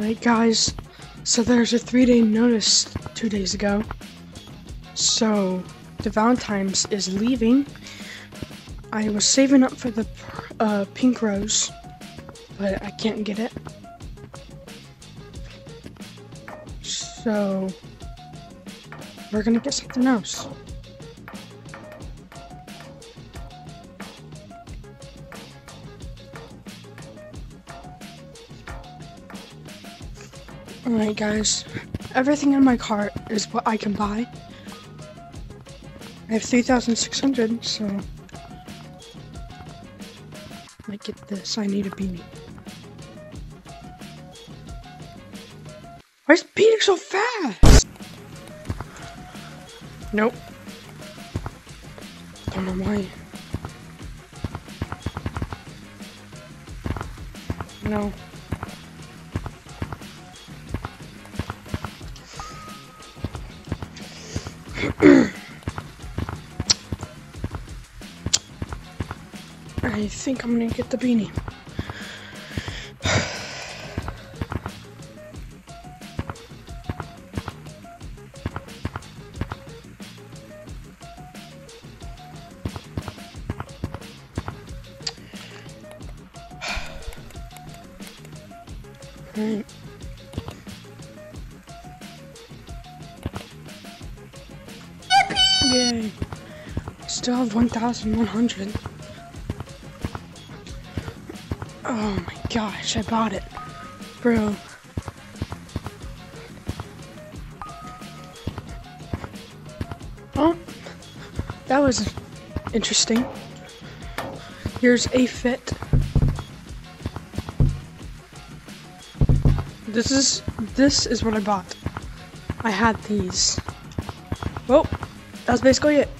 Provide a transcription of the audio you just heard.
Alright guys, so there's a three day notice two days ago. So the Valentine's is leaving. I was saving up for the uh, pink rose, but I can't get it. So we're gonna get something else. Alright guys, everything in my cart is what I can buy. I have 3,600, so... I get this, I need a beanie. Why is beating so fast? Nope. Don't know why. No. I think I'm gonna get the beanie. Yay! Still have 1,100. Oh my gosh, I bought it. Bro. Oh, that was interesting. Here's a fit. This is this is what I bought. I had these. Well, that's basically it.